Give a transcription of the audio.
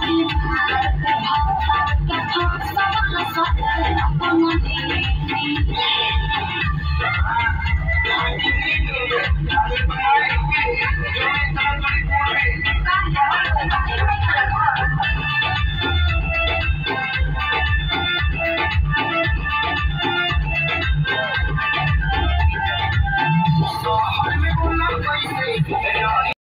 I'm